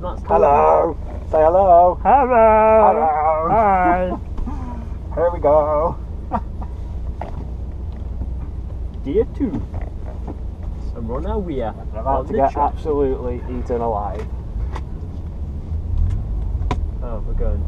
Hello. Say hello. Hello. Hello. Hi. Here we go. Day two. so we're away I'm about to get track. absolutely eaten alive. Oh, we're going.